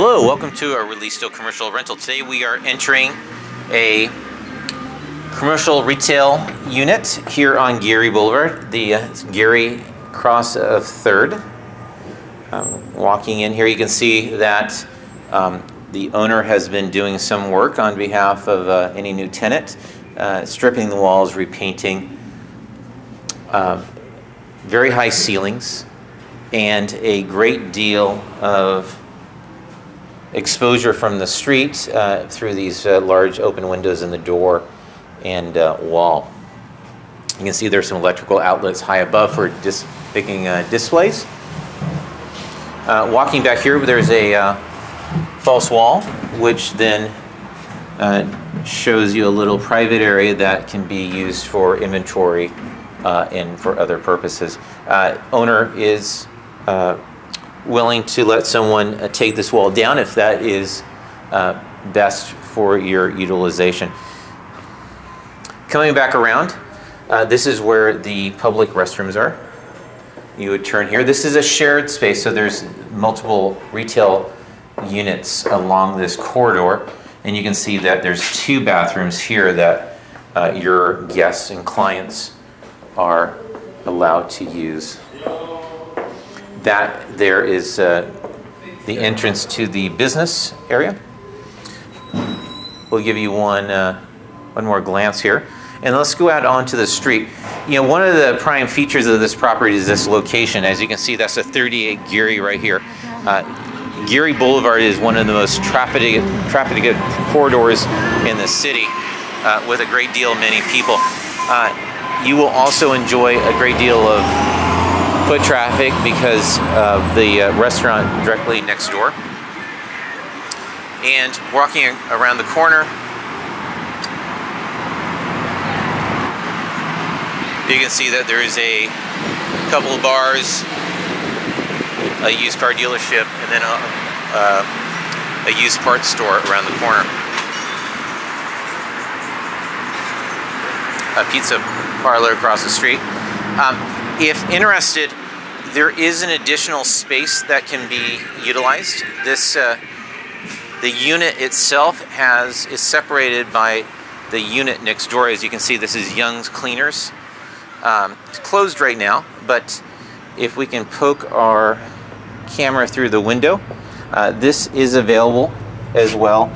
Hello, welcome to our ReLISTO commercial rental. Today we are entering a commercial retail unit here on Geary Boulevard, the uh, Geary Cross of 3rd. Um, walking in here, you can see that um, the owner has been doing some work on behalf of uh, any new tenant, uh, stripping the walls, repainting, uh, very high ceilings, and a great deal of exposure from the street uh, through these uh, large open windows in the door and uh, wall. You can see there's some electrical outlets high above for dis picking uh, displays. Uh, walking back here, there's a uh, false wall, which then shows you a little private area that can be used for inventory and for other purposes. owner is willing to let someone uh, take this wall down if that is uh, best for your utilization. Coming back around, uh, this is where the public restrooms are. You would turn here. This is a shared space, so there's multiple retail units along this corridor, and you can see that there's two bathrooms here that uh, your guests and clients are allowed to use that there is uh, the entrance to the business area. We'll give you one, uh, one more glance here. And let's go out onto the street. You know, one of the prime features of this property is this location. As you can see, that's a 38 Geary right here. Uh, Geary Boulevard is one of the most trafficked, trafficked corridors in the city uh, with a great deal many people. Uh, you will also enjoy a great deal of foot traffic because of the uh, restaurant directly next door. And walking around the corner, you can see that there is a couple of bars, a used car dealership, and then a, uh, a used parts store around the corner. A pizza parlor across the street. Um, if interested, there is an additional space that can be utilized. This uh, the unit itself has is separated by the unit next door. As you can see, this is Young's Cleaners. Um, it's closed right now, but if we can poke our camera through the window, uh, this is available as well.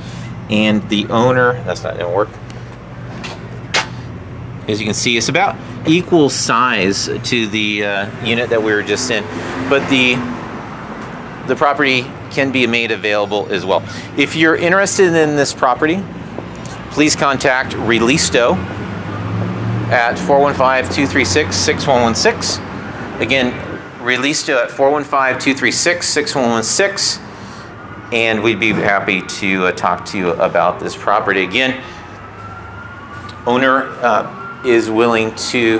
And the owner, that's not gonna work. As you can see, it's about equal size to the uh, unit that we were just in, but the the property can be made available as well. If you're interested in this property, please contact ReLISTO at 415-236-6116. Again, ReLISTO at 415-236-6116 and we'd be happy to uh, talk to you about this property. Again, owner uh, is willing to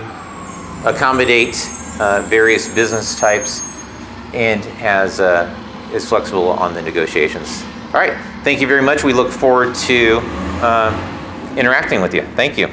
accommodate uh, various business types and has uh, is flexible on the negotiations. All right, thank you very much. We look forward to uh, interacting with you. Thank you.